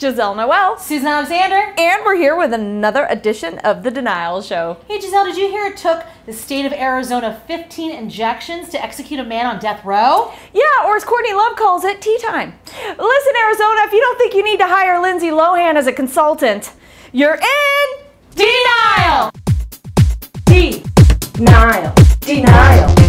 Gisele Noel. Susan Alexander. And we're here with another edition of The Denial Show. Hey Gisele, did you hear it took the state of Arizona 15 injections to execute a man on death row? Yeah, or as Courtney Love calls it, tea time. Listen, Arizona, if you don't think you need to hire Lindsay Lohan as a consultant, you're in denial! Denial. Denial. Denial.